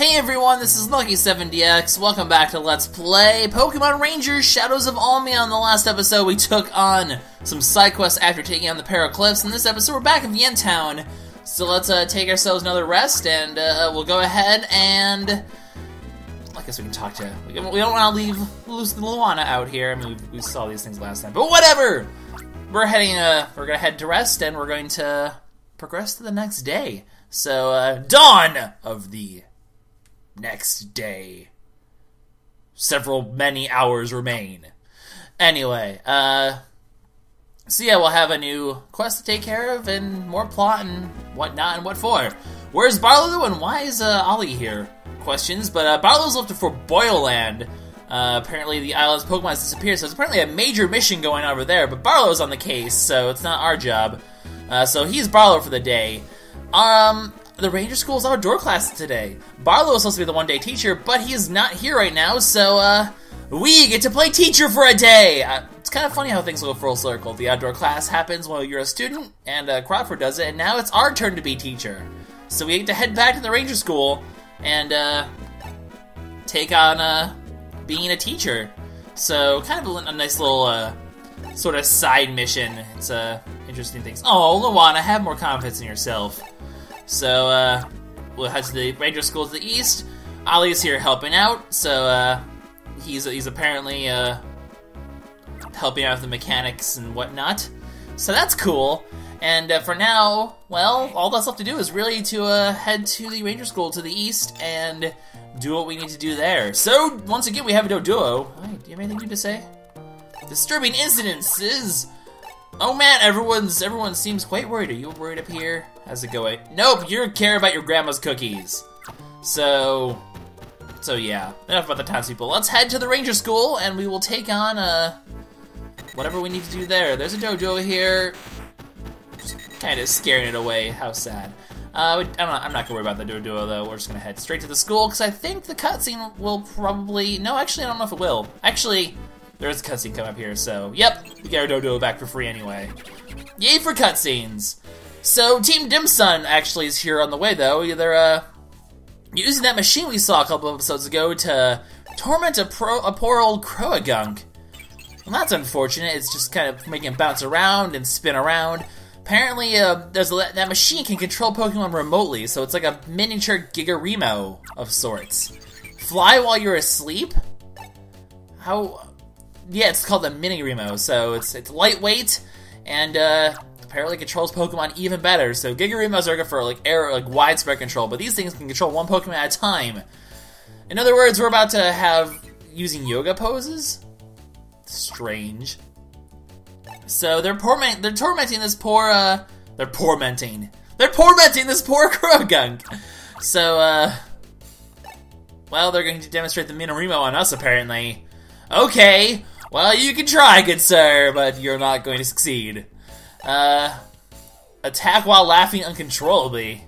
Hey everyone, this is Lucky7DX. Welcome back to Let's Play Pokemon Rangers Shadows of Almia. On the last episode, we took on some side quests after taking on the Pearl Cliffs. In this episode, we're back in Vientown. So let's uh, take ourselves another rest, and uh, we'll go ahead and... I guess we can talk to... We don't want to leave lose Luana out here. I mean, we, we saw these things last time. But whatever! We're heading, uh, we're gonna head to rest, and we're going to progress to the next day. So, uh, dawn of the next day. Several many hours remain. Anyway, uh, so yeah, we'll have a new quest to take care of and more plot and whatnot and what for. Where's Barlow and why is uh, Ollie here? Questions, but uh, Barlow's looking for Boyleland. Uh, apparently the island's Pokemon has disappeared, so it's apparently a major mission going over there, but Barlow's on the case, so it's not our job. Uh, so he's Barlow for the day. Um, the Ranger School's outdoor class today. Barlow is supposed to be the one day teacher, but he is not here right now, so, uh, we get to play teacher for a day! Uh, it's kind of funny how things go full circle. The outdoor class happens while you're a student, and uh, Crawford does it, and now it's our turn to be teacher. So we get to head back to the Ranger School and, uh, take on, uh, being a teacher. So, kind of a, a nice little, uh, sort of side mission. It's, uh, interesting things. Oh, Luana, have more confidence in yourself. So, uh, we'll head to the Ranger School to the east. Ollie's here helping out, so, uh, he's, he's apparently, uh, helping out with the mechanics and whatnot. So that's cool. And uh, for now, well, all that's left to do is really to uh, head to the Ranger School to the east and do what we need to do there. So, once again, we have a Doduo. Hi, do you have anything new to say? Disturbing incidences! Oh man, everyone's everyone seems quite worried. Are you worried up here? How's it going? Nope, you care about your grandma's cookies. So, so yeah, enough about the townspeople. Let's head to the ranger school, and we will take on uh whatever we need to do there. There's a Doduo here, kind of scaring it away. How sad. Uh, I'm not, know, I'm not gonna worry about the Doduo though. We're just gonna head straight to the school because I think the cutscene will probably. No, actually, I don't know if it will. Actually, there is a cutscene come up here, so yep, we get our Doduo back for free anyway. Yay for cutscenes! So Team Dimsun actually is here on the way though. They're uh using that machine we saw a couple episodes ago to torment a, pro, a poor old Croagunk. Well, that's unfortunate. It's just kind of making it bounce around and spin around. Apparently, uh, there's a, that machine can control Pokemon remotely, so it's like a miniature Gigaremo of sorts. Fly while you're asleep? How? Yeah, it's called the Miniremo, so it's it's lightweight and uh, apparently controls Pokemon even better. So Gigaremos are good for like air, like widespread control, but these things can control one Pokemon at a time. In other words, we're about to have using yoga poses. Strange. So they're torment they're tormenting this poor uh they're tormenting. They're tormenting this poor Croagunk. So uh well, they're going to demonstrate the Miniremo on us apparently. Okay. Well, you can try, good sir, but you're not going to succeed. Uh attack while laughing uncontrollably.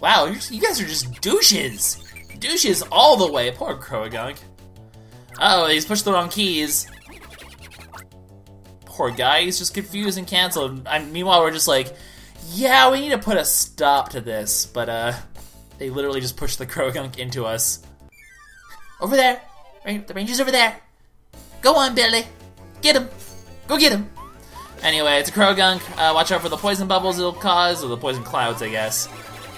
Wow, you guys are just douches. Douches all the way. Poor Croagunk. Oh, he's pushed the wrong keys poor guy, he's just confused and canceled. And meanwhile, we're just like, yeah, we need to put a stop to this. But, uh, they literally just pushed the Croagunk into us. Over there! The ranger's over there! Go on, Billy! Get him! Go get him! Anyway, it's a Croagunk. Uh, watch out for the poison bubbles it'll cause, or the poison clouds, I guess.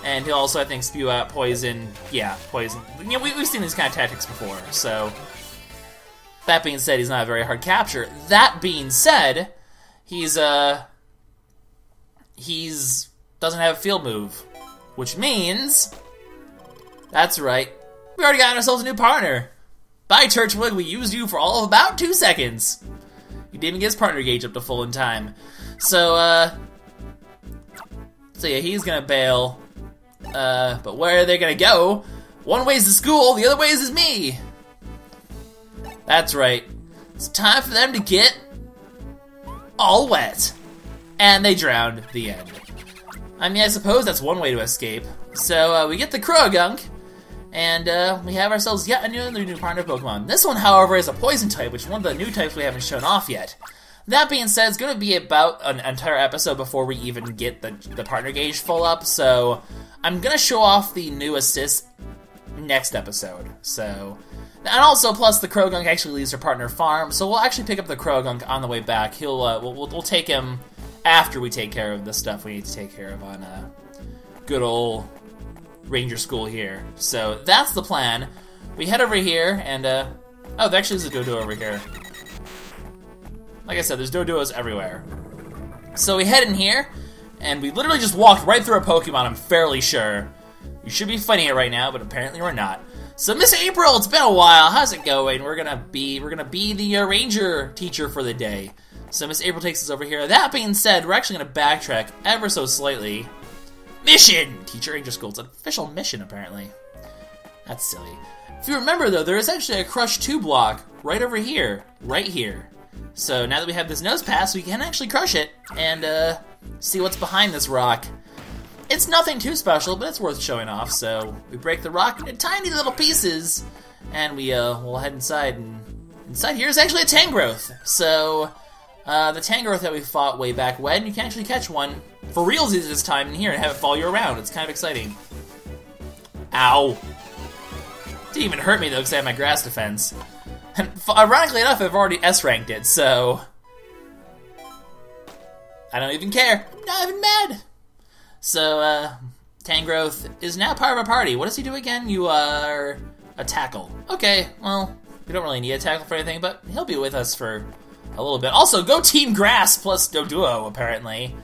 And he'll also, I think, spew out poison. Yeah, poison. You know, we, we've seen these kind of tactics before, so that being said, he's not a very hard capture. That being said, he's uh he's doesn't have a field move, which means that's right. We already got ourselves a new partner. Bye, Churchwood. We used you for all of about two seconds. You didn't even get his partner gauge up to full in time. So, uh, so yeah, he's gonna bail. Uh, but where are they gonna go? One way's to school, the other ways is me. That's right. It's time for them to get all wet. And they drowned. The end. I mean, I suppose that's one way to escape. So uh, we get the Croagunk, and uh, we have ourselves yet another new partner Pokemon. This one, however, is a Poison type, which is one of the new types we haven't shown off yet. That being said, it's going to be about an entire episode before we even get the, the partner gauge full up, so I'm going to show off the new assist next episode. So, and also plus the Croagunk actually leaves her partner farm, so we'll actually pick up the Croagunk on the way back. He'll uh, we'll, we'll, we'll take him after we take care of the stuff we need to take care of on uh, good old Ranger School here. So that's the plan. We head over here and uh, oh, there actually is a Doduo over here. Like I said, there's Doduos everywhere. So we head in here, and we literally just walked right through a Pokemon, I'm fairly sure. You should be fighting it right now, but apparently we're not. So Miss April, it's been a while. How's it going? We're gonna be we're gonna be the uh, ranger teacher for the day. So Miss April takes us over here. That being said, we're actually gonna backtrack ever so slightly. Mission! Teacher School. It's an official mission, apparently. That's silly. If you remember, though, there is actually a Crush 2 block right over here. Right here. So now that we have this Nosepass, we can actually crush it and uh, see what's behind this rock. It's nothing too special, but it's worth showing off. So we break the rock into tiny little pieces, and we uh, we'll head inside. And inside here is actually a Tangrowth. So uh, the Tangrowth that we fought way back when, you can actually catch one for realsies this time in here and have it follow you around. It's kind of exciting. Ow! Didn't even hurt me though because I have my grass defense. And ironically enough, I've already S ranked it, so I don't even care. Not even mad. So, uh, Tangrowth is now part of our party. What does he do again? You are a tackle. Okay, well, we don't really need a tackle for anything, but he'll be with us for a little bit. Also, go Team Grass plus Doduo, apparently.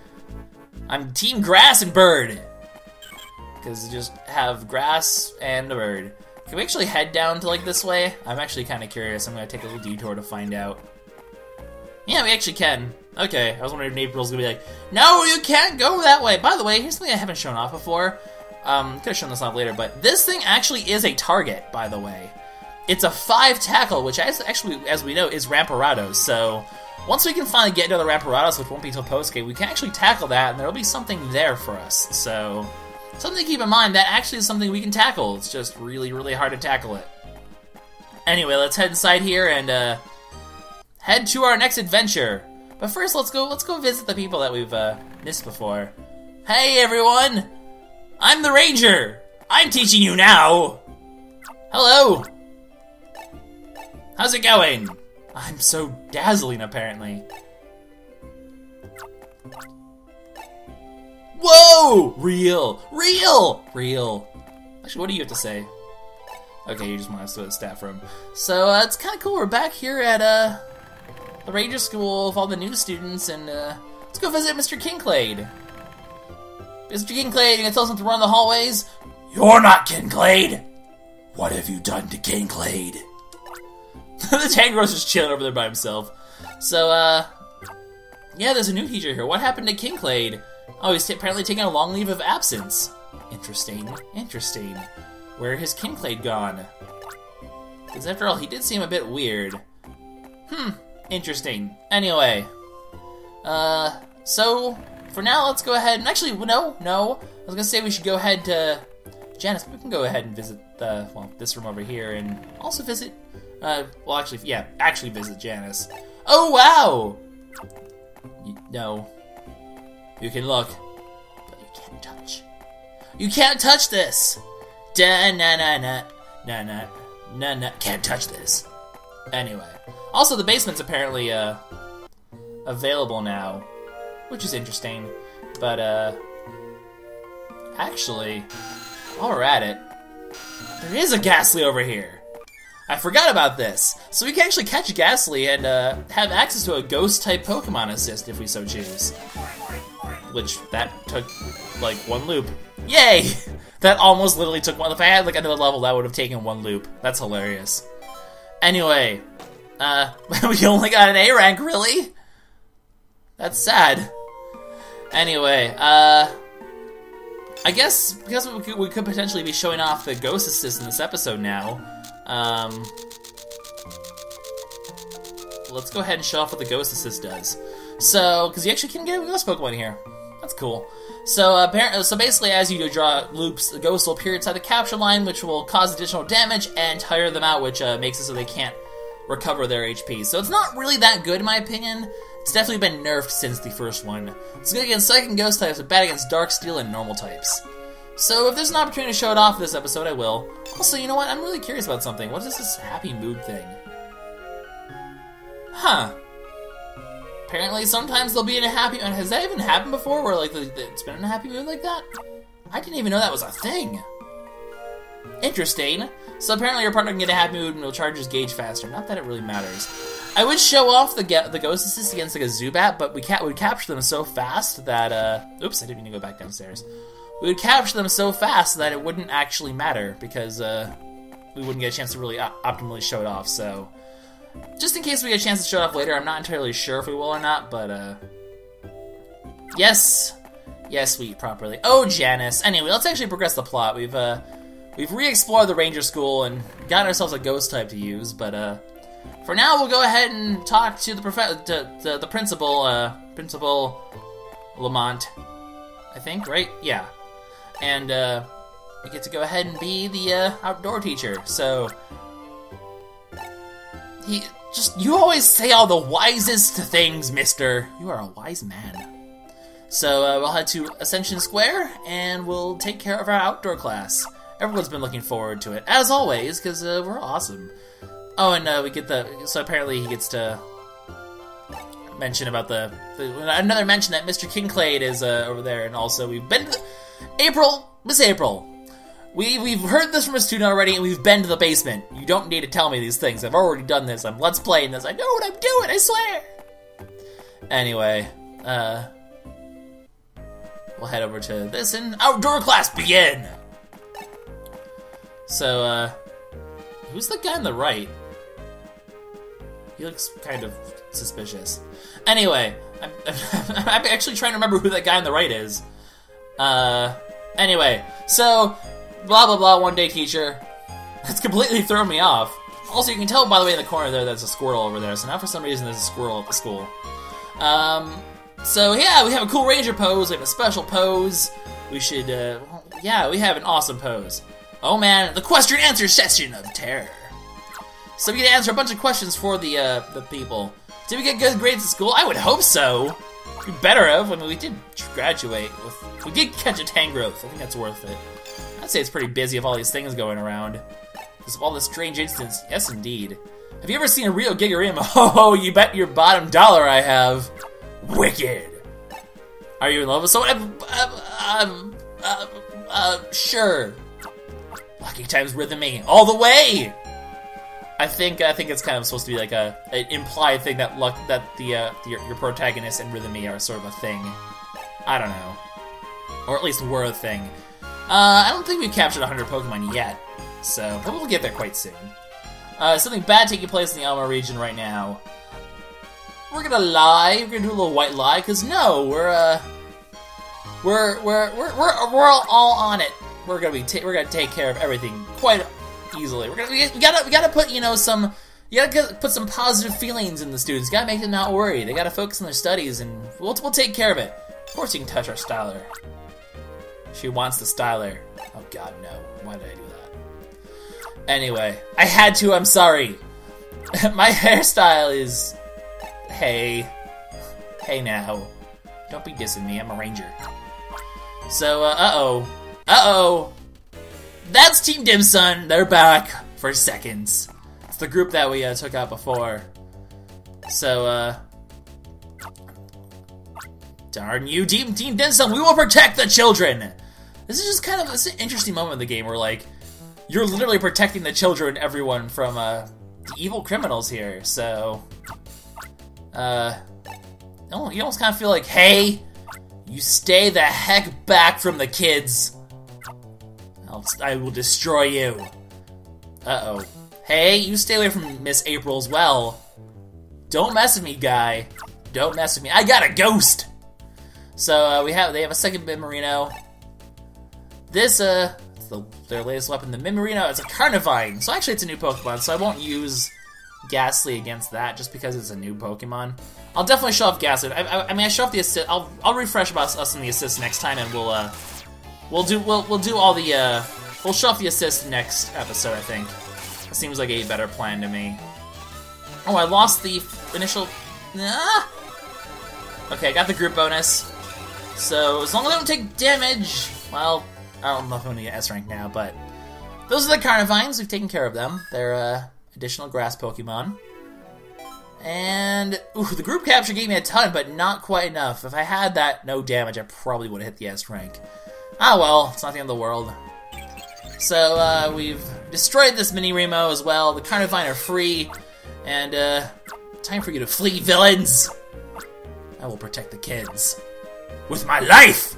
I'm Team Grass and Bird. Because just have grass and a bird. Can we actually head down to like this way? I'm actually kind of curious. I'm going to take a little detour to find out. Yeah, we actually can. Okay, I was wondering if April's gonna be like, no, you can't go that way. By the way, here's something I haven't shown off before. Um, could have shown this off later, but this thing actually is a target, by the way. It's a five tackle, which actually, as we know, is Rampardos. So once we can finally get into the Rampardos, which won't be until post game, we can actually tackle that, and there'll be something there for us. So something to keep in mind. That actually is something we can tackle. It's just really, really hard to tackle it. Anyway, let's head inside here and uh, head to our next adventure. But first, let's go. Let's go visit the people that we've uh, missed before. Hey, everyone! I'm the ranger. I'm teaching you now. Hello. How's it going? I'm so dazzling, apparently. Whoa! Real, real, real. Actually, what do you have to say? Okay, you just want us to the staff room. So uh, it's kind of cool. We're back here at uh, the Ranger School with all the new students, and uh, let's go visit Mr. Kinclade. Mr. Kinclade, you gonna tell us not to run the hallways? You're not Kinclade! What have you done to Kinclade? the Tangrowth is chilling over there by himself. So, uh, yeah, there's a new teacher here. What happened to Kinclade? Oh, he's apparently taking a long leave of absence. Interesting, interesting. Where has Kinclade gone? Because after all, he did seem a bit weird. Hmm, Interesting. Anyway, uh, so for now, let's go ahead and actually, no, no. I was gonna say we should go ahead to Janice. We can go ahead and visit the well, this room over here, and also visit. Uh, well, actually, yeah, actually visit Janice. Oh wow! You, no, you can look, but you can't touch. You can't touch this. Da na na na na na na na. Can't touch this. Anyway. Also, the basement's apparently uh, available now, which is interesting. But uh, actually, while we're at it, there is a Gastly over here. I forgot about this. So we can actually catch Gastly and uh, have access to a ghost-type Pokemon assist if we so choose. Which, that took, like, one loop. Yay! That almost literally took one. If I had, like, another level, that would have taken one loop. That's hilarious. Anyway, uh, we only got an A rank, really? That's sad. Anyway, uh, I guess because we could potentially be showing off the Ghost Assist in this episode now, um, let's go ahead and show off what the Ghost Assist does. So, because you actually can get a Ghost Pokemon here. That's cool. So, apparently, so basically, as you draw loops, the ghosts will appear inside the capture line, which will cause additional damage and tire them out, which uh, makes it so they can't recover their HP. So it's not really that good in my opinion. It's definitely been nerfed since the first one. It's good against and Ghost types, but bad against Dark Steel and normal types. So if there's an opportunity to show it off this episode, I will. Also, you know what? I'm really curious about something. What is this happy mood thing? Huh. Apparently, sometimes they'll be in a happy. mood. Has that even happened before? Where like it's been in a happy mood like that? I didn't even know that was a thing. Interesting. So apparently, your partner can get a happy mood and will charge his gauge faster. Not that it really matters. I would show off the the ghost assist against like a Zubat, but we ca would capture them so fast that uh, oops, I didn't mean to go back downstairs. We would capture them so fast that it wouldn't actually matter because uh, we wouldn't get a chance to really op optimally show it off. So just in case we get a chance to show it off later, I'm not entirely sure if we will or not, but uh, yes, yes, we eat properly. Oh, Janice. Anyway, let's actually progress the plot. We've uh, we've re-explored the Ranger School and got ourselves a ghost type to use, but uh, for now, we'll go ahead and talk to the prof- to, to the principal, uh, Principal Lamont. I think, right? Yeah. And uh, we get to go ahead and be the uh, outdoor teacher. So he just you always say all the wisest things, Mister. You are a wise man. So uh, we'll head to Ascension Square and we'll take care of our outdoor class. Everyone's been looking forward to it, as always, because uh, we're awesome. Oh, and uh, we get the. So apparently he gets to mention about the, the another mention that Mr. Kinclade is uh, over there, and also we've been April, Miss April. We we've heard this from a student already, and we've been to the basement. You don't need to tell me these things. I've already done this. I'm let's playing this. I know what I'm doing. I swear. Anyway, uh, we'll head over to this and outdoor class begin. So, uh, who's the guy on the right? He looks kind of suspicious. Anyway, I'm, I'm, actually trying to remember who that guy on the right is. Uh, anyway, so, blah blah blah, one day teacher. That's completely thrown me off. Also, you can tell, by the way, in the corner there, there's a Squirtle over there, so now for some reason there's a Squirtle at the school. Um, so yeah, we have a cool ranger pose, we have a special pose. We should, uh, yeah, we have an awesome pose. Oh man, the question answer session of terror. So we get to answer a bunch of questions for the uh, the people. Did we get good grades at school? I would hope so. We better have. I mean, we did graduate. With, we did catch a Tangrowth. I think that's worth it. I'd say it's pretty busy with all these things going around. Because of all the strange incidents. Yes, indeed. Have you ever seen a real Gigaremo? Oh, you bet your bottom dollar I have. Wicked. Are you in love with someone? I'm uh, uh, sure. Lucky times Rhythmi all the way. I think I think it's kind of supposed to be like a an implied thing that luck that the, uh, the your, your protagonist and Rhythmi are sort of a thing. I don't know, or at least were a thing. Uh, I don't think we've captured 100 Pokemon yet, so but we'll get there quite soon. Uh, something bad taking place in the Almia region right now. We're gonna lie. We're gonna do a little white lie, cause no, we're uh, we're we're we're we're, we're all, on it. We're gonna be we're gonna take care of everything quite easily. We're gonna we gotta we gotta put you know some you gotta put some positive feelings in the students. Gotta make them not worry. They gotta focus on their studies, and we'll we'll take care of it. Of course, you can touch our styler. She wants the styler. Oh God, no! Why did I do that? Anyway, I had to. I'm sorry. My hairstyle is. Hey, hey now. Don't be dissing me. I'm a ranger. So, uh, uh oh, uh oh that's Team Dimsun. They're back for seconds. It's the group that we uh, took out before. So, uh... Darn you, Team Team Dimsun, we will protect the children! This is just kind of an interesting moment in the game where, like, you're literally protecting the children, everyone, from, uh, the evil criminals here, so... Uh... You almost kind of feel like, hey, you stay the heck back from the kids. I'll, destroy you. Uh-oh. Hey, you stay away from Miss April as well. Don't mess with me, guy. Don't mess with me. I got a ghost! So, uh, we have, they have a second Miniremo. This, uh, the, their latest weapon, the Miniremo, it's a Carnivine. So actually it's a new Pokemon, so I won't use Gastly against that just because it's a new Pokemon. I'll definitely show off Gastly. I, I, I mean, I show off the assist. I'll, I'll refresh about us in the assist next time, and we'll uh, We'll do we'll we'll do all the uh we'll off the assist next episode, I think. It seems like a better plan to me. Oh, I lost the initial ah! Okay, I got the group bonus. So as long as I don't take damage, well, I don't know if I'm gonna get S rank now, but those are the Carnivines. We've taken care of them. They're uh, additional grass Pokemon. And ooh, the group capture gave me a ton, but not quite enough. If I had that no damage, I probably would have hit the S rank. Ah well, it's not the end of the world. So uh, we've destroyed this Miniremo as well. The Carnivine are free, and uh, time for you to flee, villains. I will protect the kids with my life.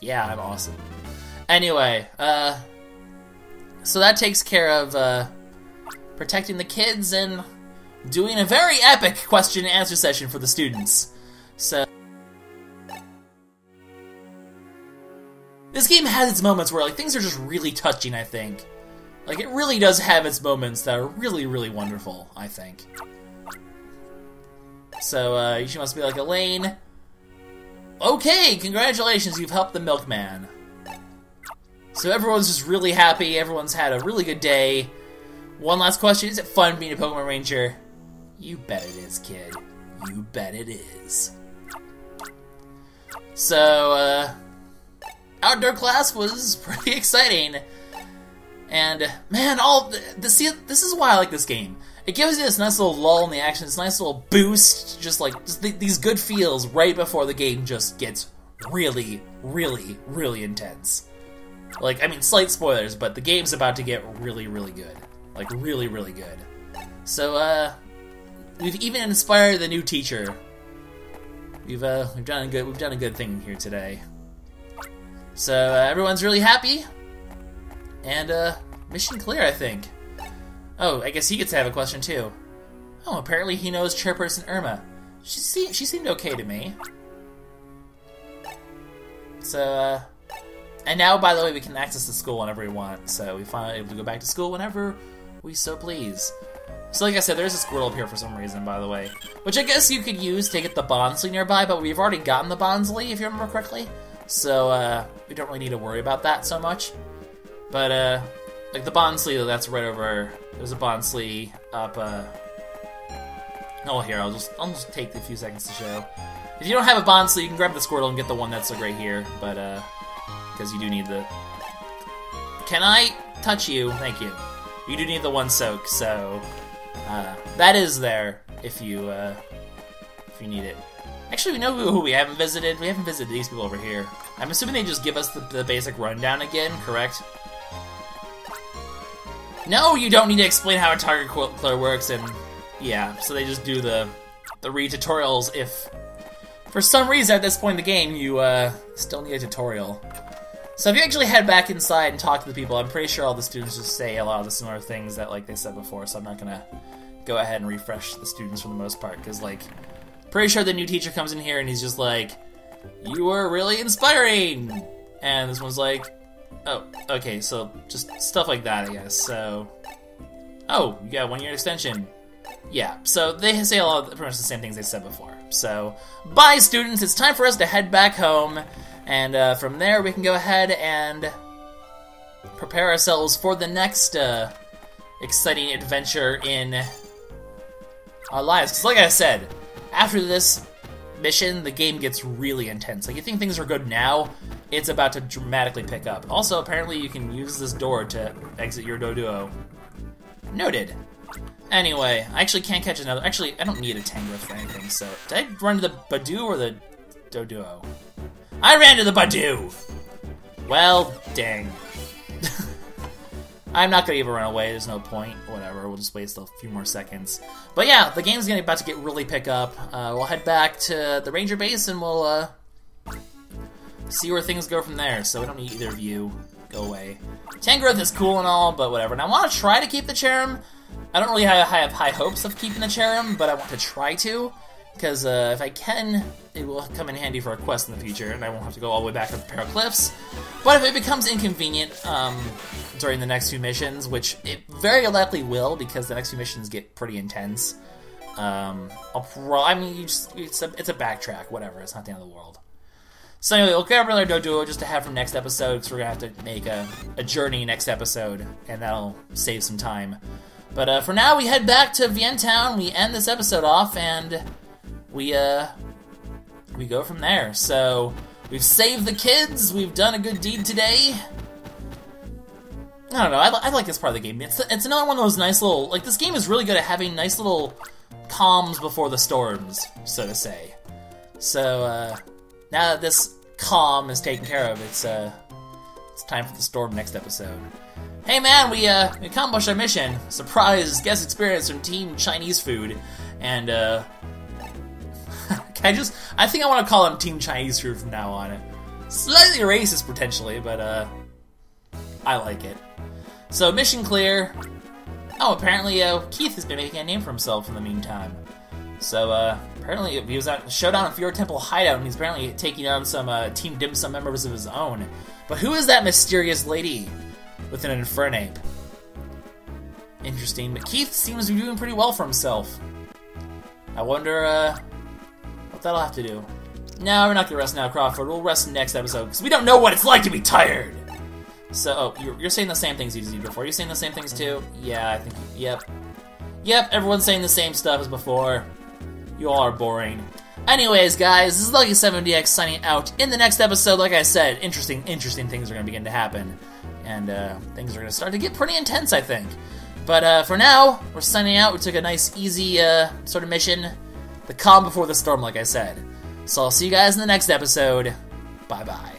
Yeah, I'm awesome. Anyway, uh, so that takes care of uh, protecting the kids and doing a very epic question and answer session for the students. So. This game has its moments where like things are just really touching, I think. Like it really does have its moments that are really, really wonderful, I think. So uh, she must be like, Elaine, okay, congratulations, you've helped the milkman. So everyone's just really happy, everyone's had a really good day. One last question, is it fun being a Pokemon Ranger? You bet it is, kid. You bet it is. So, uh, outdoor class was pretty exciting. And, man, all, the, see, this is why I like this game. It gives you this nice little lull in the action, this nice little boost, just like, just th these good feels right before the game just gets really, really, really intense. Like, I mean, slight spoilers, but the game's about to get really, really good. Like, really, really good. So, uh, we've even inspired the new teacher. We've, uh, we've done a good, we've done a good thing here today. So, uh, everyone's really happy. And, uh, mission clear, I think. Oh, I guess he gets to have a question, too. Oh, apparently he knows Chairperson Erma. She, se she seemed okay to me. So, uh, and now, by the way, we can access the school whenever we want, so we finally able to go back to school whenever we so please. So like I said, there's a Squirtle up here for some reason, by the way. Which I guess you could use to get the Bonsly nearby, but we've already gotten the Bonsly, if you remember correctly. So, uh, we don't really need to worry about that so much. But, uh, like the Bonsly, that's right over... There's a Bonsly up, uh... Oh, here, I'll just, I'll just take a few seconds to show. If you don't have a Bonsly, you can grab the Squirtle and get the one that's right here, but, uh because you do need the... Can I touch you? Thank you. You do need the one soak, so uh, that is there if you uh, if you need it. Actually, we know who we haven't visited. We haven't visited these people over here. I'm assuming they just give us the, the basic rundown again, correct? No, you don't need to explain how a target clear works, and yeah, so they just do the the re-tutorials if for some reason at this point in the game you uh, still need a tutorial. So if you actually head back inside and talk to the people, I'm pretty sure all the students just say a lot of the similar things that like they said before. So I'm not gonna go ahead and refresh the students for the most part because like pretty sure the new teacher comes in here and he's just like, "You were really inspiring," and this one's like, "Oh, okay." So just stuff like that, I guess. So, oh, you got one year extension. Yeah, so they say a lot of pretty much the same things they said before. So, bye, students. It's time for us to head back home. And uh, from there, we can go ahead and prepare ourselves for the next uh, exciting adventure in our lives. Because, like I said, after this mission, the game gets really intense. Like, you think things are good now, it's about to dramatically pick up. Also, apparently, you can use this door to exit your Doduo. Noted. Anyway, I actually can't catch another. Actually, I don't need a Tangrowth for anything, so. Did I run to the Budew or the Doduo? I ran to the Budew! Well, dang. I'm not gonna even run away, there's no point. Whatever, we'll just waste a few more seconds. But yeah, the game's gonna about to get really pick up. Uh, we'll head back to the Ranger base and we'll uh, see where things go from there. So we don't need either of you. Go away. Tangrowth is cool and all, but whatever. And I want to try to keep the Cherrim. I don't really have, high hopes of keeping the Cherrim, but I want to try to. Because uh, if I can, it will come in handy for a quest in the future, and I won't have to go all the way back up the Pearl Cliffs. But if it becomes inconvenient um, during the next few missions, which it very likely will, because the next few missions get pretty intense, um, I mean, just, it's, a, it's a backtrack, whatever, it's not the end of the world. So anyway, we'll grab another Doduo just to have for next episode, because we're going to have to make a, a journey next episode, and that'll save some time. But uh, for now, we head back to Vientown, we end this episode off, and we uh we go from there. So We've saved the kids. We've done a good deed today. I don't know. I, I like this part of the game. It's it's another one of those nice little like this game is really good at having nice little calms before the storms, so to say. So uh, now that this calm is taken care of, it's uh, it's time for the storm next episode. Hey man, we uh, accomplished our mission. Surprise guest experience from Team Chinese Food, and uh, I just I think I want to call them Team Chinese Food from now on. Slightly racist potentially, but uh, I like it. So mission clear. Oh, apparently uh, Keith has been making a name for himself in the meantime. So uh, apparently he was at the Showdown at Fiora Temple Hideout, and he's apparently taking on some uh, Team Dim Sum members of his own. But who is that mysterious lady with an Infernape? Interesting, but Keith seems to be doing pretty well for himself. I wonder uh, that'll have to do. No, we're not gonna rest now, Crawford. We'll rest next episode because we don't know what it's like to be tired. So, oh, you're, you're saying the same things you did before. You're saying the same things too? Yeah, I think, yep. Yep, everyone's saying the same stuff as before. You all are boring. Anyways, guys, this is Lucky7DX signing out. In the next episode, like I said, interesting, interesting things are to begin to happen. And uh, things are to start to get pretty intense, I think. But uh, for now, we're signing out. We took a nice, easy uh, sort of mission. The calm before the storm, like I said. So I'll see you guys in the next episode. Bye-bye.